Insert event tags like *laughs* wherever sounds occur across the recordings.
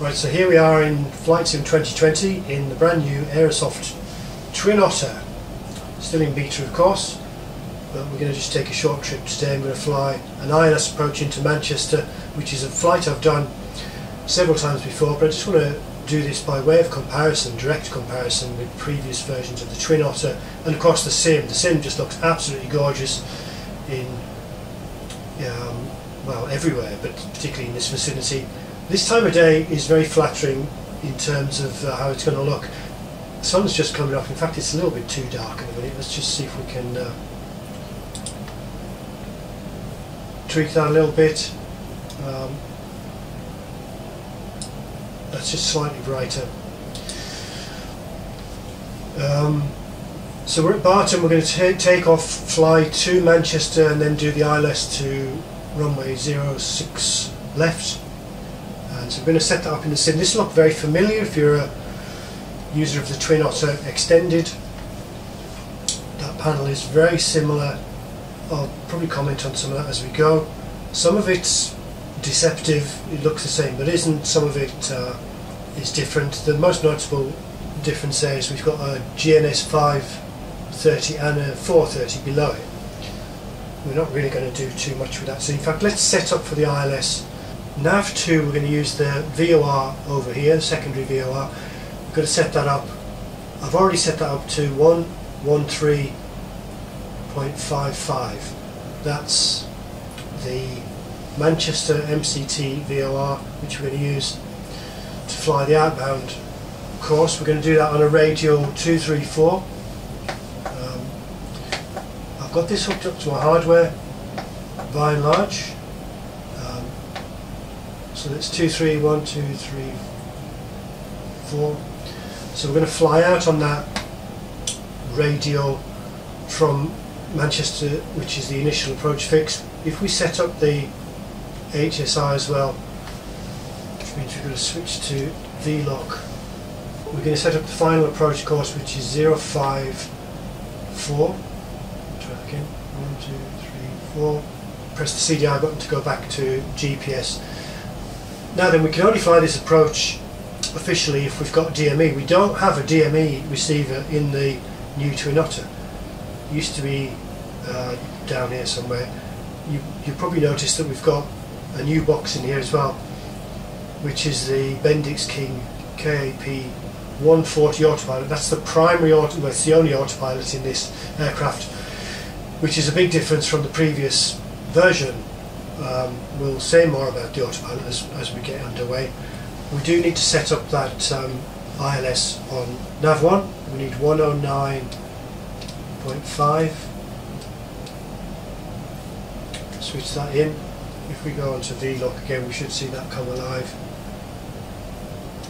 Right, so here we are in Flight Sim 2020 in the brand new Aerosoft Twin Otter. Still in beta of course, but we're going to just take a short trip today. I'm going to fly an ILS approach into Manchester, which is a flight I've done several times before, but I just want to do this by way of comparison, direct comparison with previous versions of the Twin Otter and of course the Sim. The Sim just looks absolutely gorgeous in um, well everywhere but particularly in this vicinity. This time of day is very flattering in terms of uh, how it's going to look. The sun's just coming up, in fact it's a little bit too dark at the minute, let's just see if we can uh, tweak that a little bit. Um, that's just slightly brighter. Um, so we're at Barton, we're going to take off, fly to Manchester and then do the ILS to runway 06 left. So we're going to set that up in the sim. This will look very familiar if you're a user of the Twin Otter Extended. That panel is very similar. I'll probably comment on some of that as we go. Some of it's deceptive, it looks the same but isn't, some of it uh, is different. The most notable difference there is we've got a GNS 530 and a 430 below it. We're not really going to do too much with that. So in fact let's set up for the ILS. NAV2 we're going to use the VOR over here, secondary VOR. We're going to set that up. I've already set that up to 113.55. That's the Manchester MCT VOR which we're going to use to fly the outbound course. We're going to do that on a radial 234. Um, I've got this hooked up to my hardware by and large. So that's 231, 234. So we're going to fly out on that radial from Manchester, which is the initial approach fix. If we set up the HSI as well, which means we're going to switch to VLOC. We're going to set up the final approach course, which is 054. Try again. One, two, three, four. Press the CDI button to go back to GPS. Now then, we can only fly this approach officially if we've got DME. We don't have a DME receiver in the new Twin Otter. It used to be uh, down here somewhere. You, you probably noticed that we've got a new box in here as well which is the Bendix King KAP 140 autopilot. That's the primary auto, well, it's the only autopilot in this aircraft, which is a big difference from the previous version. Um, we'll say more about the autopilot as, as we get underway. We do need to set up that um, ILS on NAV1. We need 109.5. Switch that in. If we go onto VLOC again, we should see that come alive.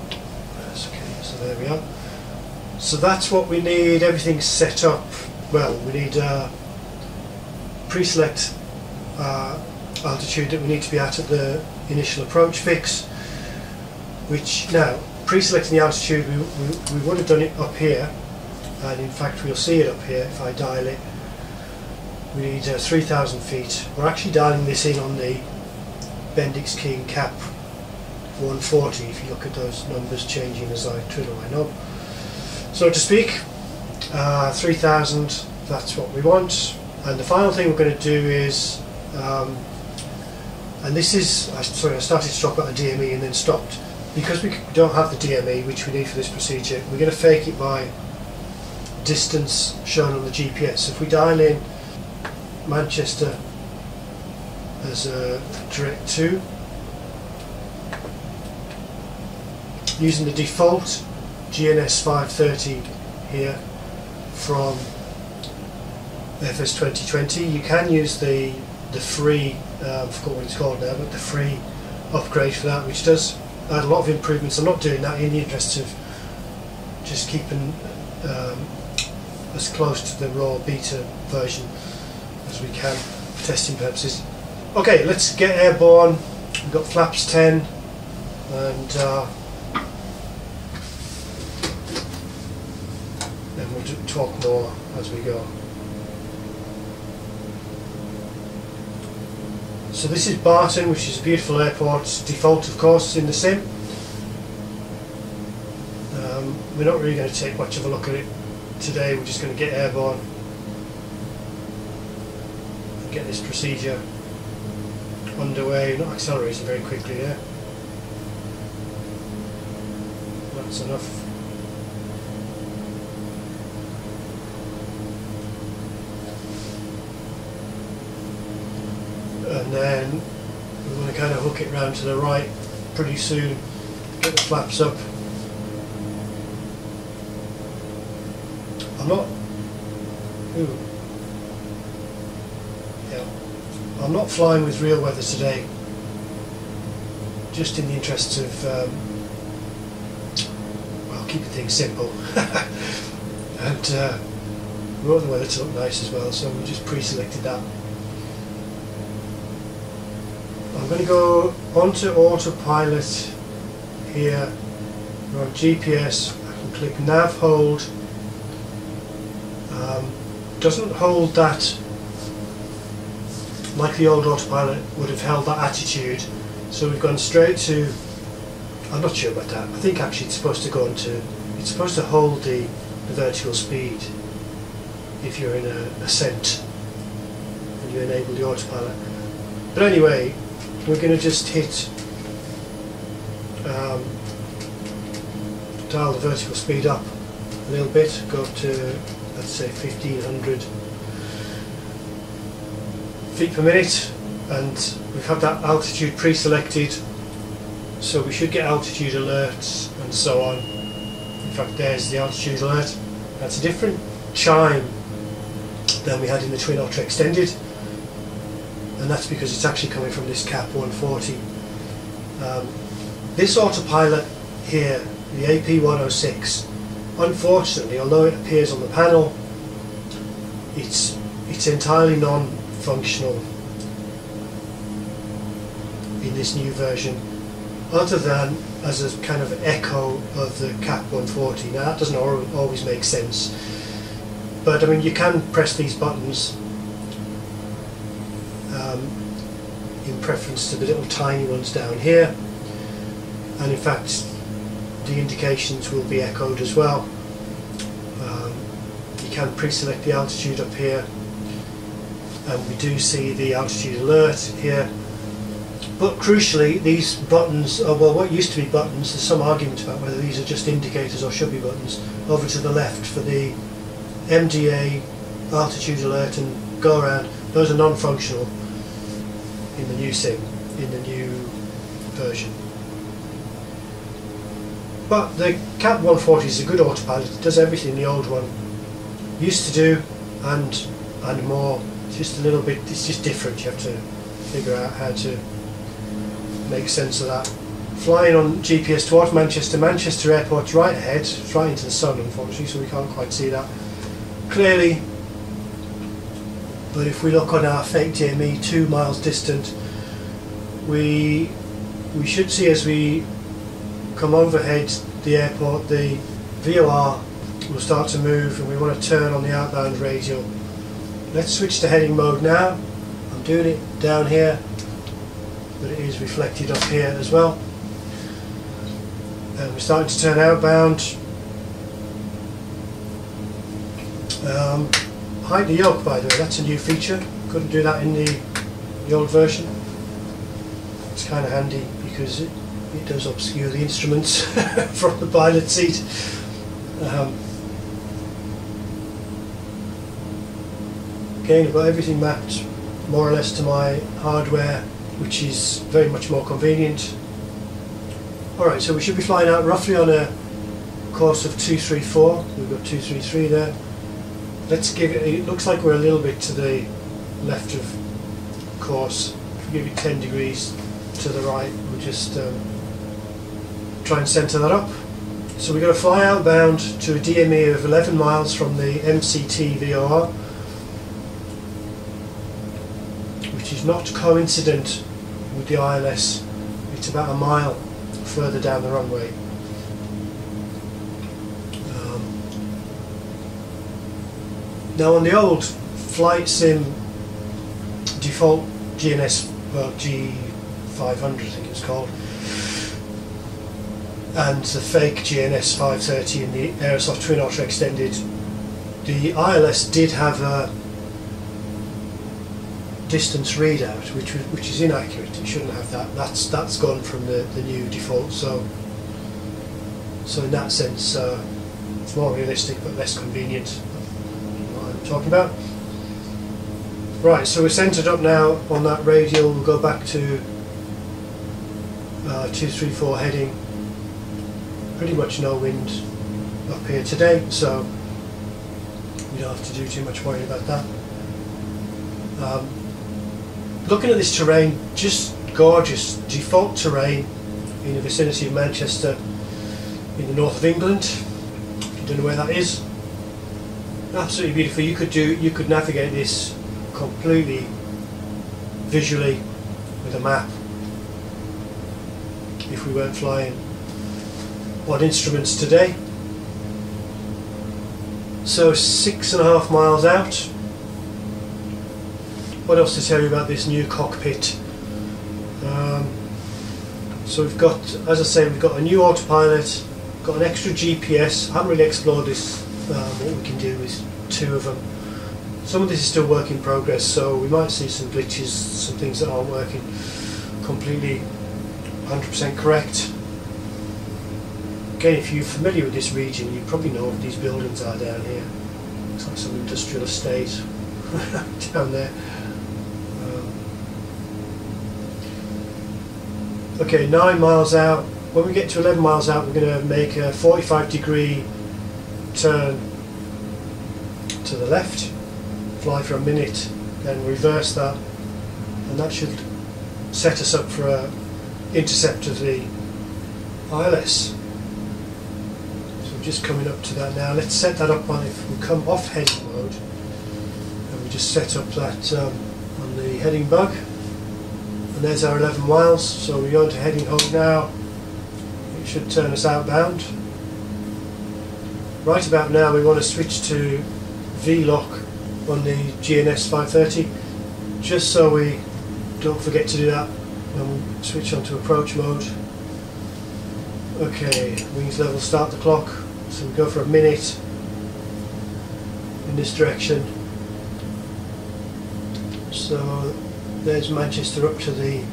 Okay, So there we are. So that's what we need, everything's set up. Well, we need uh, pre-select uh, altitude that we need to be at at the initial approach fix, which now, pre-selecting the altitude, we, we, we would have done it up here, and in fact we'll see it up here if I dial it. We need uh, 3,000 feet. We're actually dialing this in on the Bendix King KAP 140 if you look at those numbers changing as I twiddle my knob. So to speak, uh, 3000, that's what we want. And the final thing we're going to do is, um, and this is, I, sorry, I started to talk about the DME and then stopped. Because we don't have the DME, which we need for this procedure, we're going to fake it by distance shown on the GPS. So if we dial in Manchester as a direct 2, using the default GNS 530 here from FS 2020. You can use the the free, uh, I forgot what it's called now, but the free upgrade for that, which does add a lot of improvements. I'm not doing that in the interest of just keeping um, as close to the raw beta version as we can for testing purposes. Okay, let's get airborne. We've got flaps 10 and uh, then we'll talk more as we go. So this is Barton, which is a beautiful airport, default of course in the sim. Um, we're not really going to take much of a look at it today, we're just going to get airborne and get this procedure underway, not accelerating very quickly there. That's enough. And then we want to kind of hook it round to the right pretty soon, get the flaps up. I'm not. Ooh. Yeah. I'm not flying with real weather today. Just in the interests of, um, well, keeping things simple. *laughs* and uh, we want the weather to look nice as well, so we just pre-selected that. I'm going to go onto autopilot here. We're on GPS. I can click nav hold. Um, doesn't hold that like the old autopilot would have held that attitude. So we've gone straight to. I'm not sure about that. I think actually it's supposed to go into. It's supposed to hold the, the vertical speed if you're in a ascent and you enable the autopilot. But anyway, we're going to just hit um, dial the vertical speed up a little bit, go up to let's say 1500 feet per minute and we've had that altitude pre-selected so we should get altitude alerts and so on. In fact there's the altitude alert. That's a different chime than we had in the Twin Otter Extended and that's because it's actually coming from this KAP 140. Um, this autopilot here, the AP106, unfortunately, although it appears on the panel, it's it's entirely non-functional in this new version, other than as a kind of echo of the KAP 140. Now that doesn't always make sense, but I mean you can press these buttons um, in preference to the little tiny ones down here. And in fact the indications will be echoed as well. Um, you can pre-select the altitude up here. And we do see the altitude alert here. But crucially these buttons are well what used to be buttons there's some argument about whether these are just indicators or should be buttons over to the left for the MDA altitude alert and go around those are non-functional in the new sim in the new version but the KAP 140 is a good autopilot. It does everything the old one used to do, and and more. It's just a little bit. It's just different. You have to figure out how to make sense of that. Flying on GPS towards Manchester. Manchester Airport's right ahead. It's right into the sun, unfortunately, so we can't quite see that clearly. But if we look on our fake DME, two miles distant, we we should see as we come overhead the airport, the VOR will start to move and we want to turn on the outbound radio. Let's switch to heading mode now. I'm doing it down here, but it is reflected up here as well. And we're starting to turn outbound. Um, hide the yoke by the way, that's a new feature. Couldn't do that in the, the old version. It's kind of handy because it it does obscure the instruments *laughs* from the pilot seat. Um, again, I've got everything mapped more or less to my hardware, which is very much more convenient. Alright, so we should be flying out roughly on a course of 234. We've got 233 there. Let's give it, it looks like we're a little bit to the left of course. Give it 10 degrees to the right, we'll just um, try and centre that up. So we're going to fly outbound to a DME of 11 miles from the MCT VOR, which is not coincident with the ILS. It's about a mile further down the runway. Now on the old flight sim default GNS, well G500 I think it's called, and the fake GNS 530 and the Aerosoft Twin Otter Extended, the ILS did have a distance readout, which which is inaccurate. It shouldn't have that. That's that's gone from the, the new default. So so in that sense, uh, it's more realistic but less convenient. About. Right, so we're centred up now on that radial. We'll go back to uh, 234 heading. Pretty much no wind up here today, so we don't have to do too much worrying about that. Um, looking at this terrain, just gorgeous. Default terrain in the vicinity of Manchester in the north of England. You don't know where that is, absolutely beautiful. You could do, you could navigate this completely visually with a map if we weren't flying on instruments today. So six and a half miles out. What else to tell you about this new cockpit? Um, so we've got, as I say, we've got a new autopilot, got an extra GPS. I haven't really explored this. Um, what we can do is two of them. Some of this is still work in progress, so we might see some glitches, some things that aren't working completely 100% correct. Again, if you're familiar with this region, you probably know what these buildings are down here. It's like some industrial estate *laughs* down there. Um, okay, nine miles out. When we get to 11 miles out, we're going to make a 45 degree turn to the left fly for a minute, then reverse that, and that should set us up for a intercept of the ILS. So we're just coming up to that now. Let's set that up on if we come off heading mode, and we just set up that um, on the heading bug, and there's our 11 miles. So we're going to heading home now. It should turn us outbound. Right about now, we want to switch to VLOC on the GNS 530 just so we don't forget to do that when we'll switch on to approach mode. Okay wings level start the clock. So we go for a minute in this direction. So there's Manchester up to the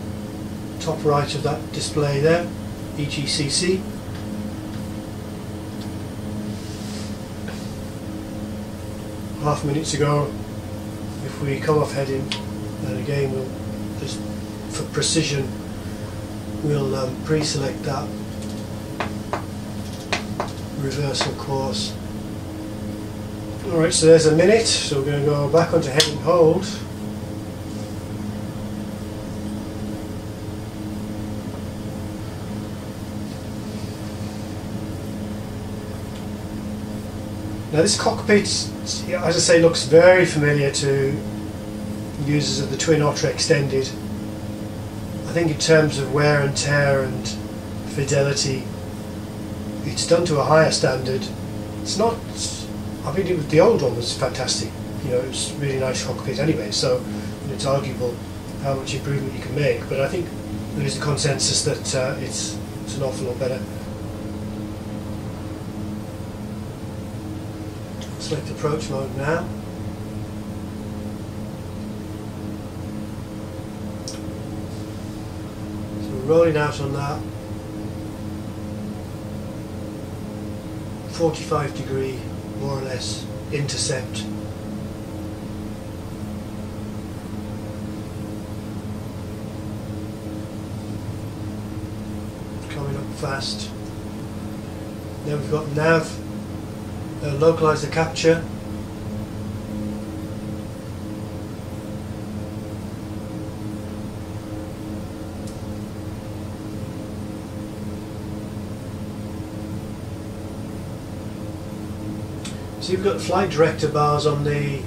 top right of that display there EGCC half minutes ago. If we come off heading then again we'll just for precision we'll um, pre-select that reversal course. Alright so there's a minute so we're going to go back onto heading hold Now this cockpit, as I say, looks very familiar to users of the Twin Otter Extended. I think in terms of wear and tear and fidelity, it's done to a higher standard. It's not, I mean, the old one was fantastic. You know, it was really nice cockpit anyway, so it's arguable how much improvement you can make, but I think there is a consensus that uh, it's, it's an awful lot better. Select approach mode now. So we're rolling out on that. 45 degree more or less intercept. Coming up fast. Then we've got nav uh, localize the capture So you've got flight director bars on the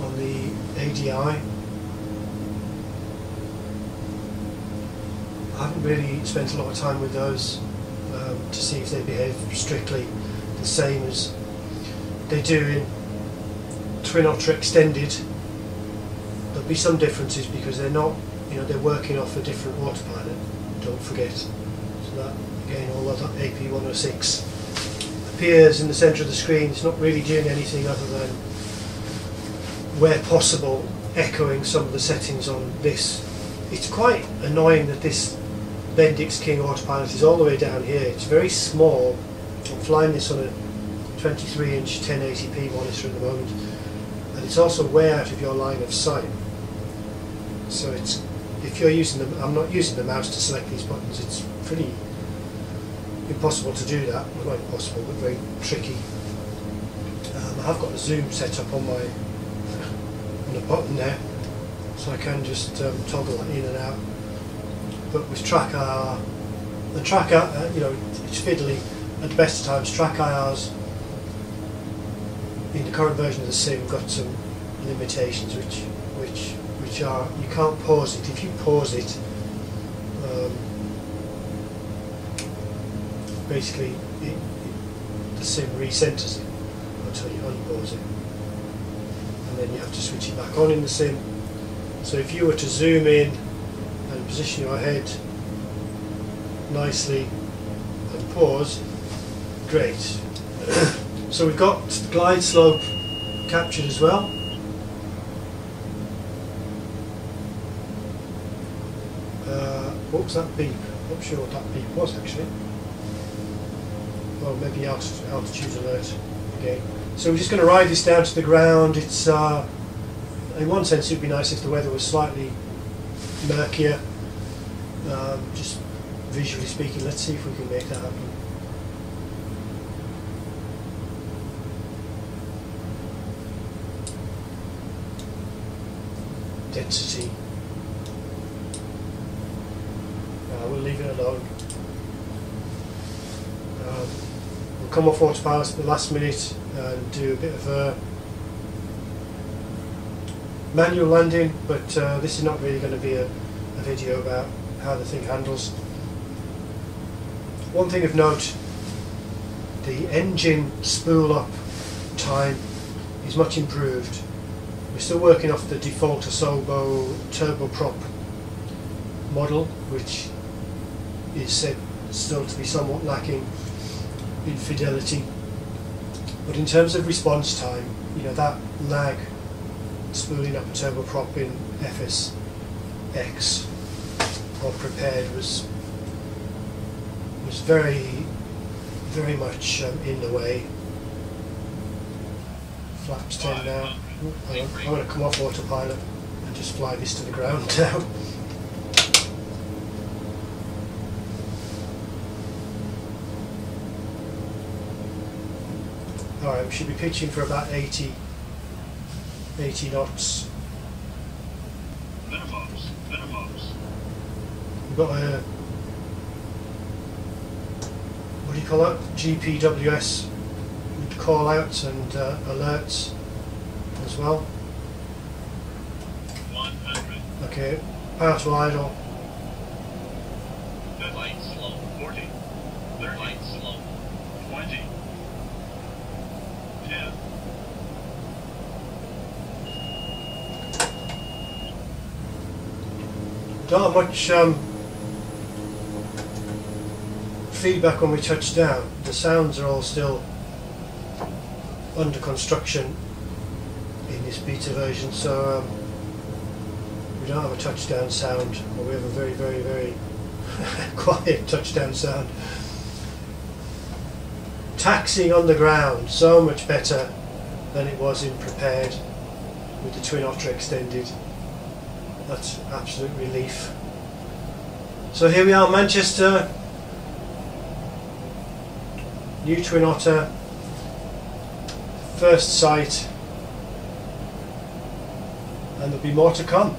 on the ADI. I haven't really spent a lot of time with those um, to see if they behave strictly the same as they do in Twin Otter Extended. There'll be some differences because they're not, you know, they're working off a different autopilot. Don't forget. So that, again, all that AP106 appears in the centre of the screen. It's not really doing anything other than, where possible, echoing some of the settings on this. It's quite annoying that this Bendix King autopilot is all the way down here. It's very small. I'm flying this on a 23 inch 1080p monitor at the moment and it's also way out of your line of sight. So it's if you're using them, I'm not using the mouse to select these buttons, it's pretty impossible to do that. Well, not impossible, but very tricky. Um, I have got a zoom set up on my *laughs* on the button there, so I can just um, toggle in and out. But with TrackIR, the track uh, you know, it's fiddly at the best of times. TrackIR's in the current version of the sim got some limitations which which which are you can't pause it. If you pause it, um, basically it, it, the sim recenters it until you unpause it, and then you have to switch it back on in the sim. So if you were to zoom in position your head nicely and pause, great. *coughs* so we've got glide slope captured as well. Uh, what was that beep? Not sure what that beep was actually. Well, maybe altitude alert again. So we're just going to ride this down to the ground. It's uh, in one sense it'd be nice if the weather was slightly murkier. Um, just visually speaking, let's see if we can make that happen. Density. Uh, we'll leave it alone. Um, we'll come off autopilot at the last minute and do a bit of a manual landing, but uh, this is not really going to be a, a video about how the thing handles. One thing of note, the engine spool up time is much improved. We're still working off the default Asobo turboprop model, which is said still to be somewhat lacking in fidelity. But in terms of response time, you know, that lag spooling up a turboprop in FSX or Prepar3D was was very very much um, in the way. Flaps 10 now. I'm going to come off autopilot and just fly this to the ground *laughs* now. Alright, we should be pitching for about 80, 80 knots. We've got a, what do you call it, GPWS call outs and uh, alerts as well. 100. Okay, power to idle. The light slow. 40. Third light slow. 20. 10. Don't much um, feedback when we touch down. The sounds are all still under construction in this beta version, so um, we don't have a touchdown sound, or we have a very, very, very *laughs* quiet touchdown sound. Taxiing on the ground, so much better than it was in Prepar3D with the Twin Otter extended. That's absolute relief. So here we are, Manchester. New Twin Otter. First sight. And there'll be more to come.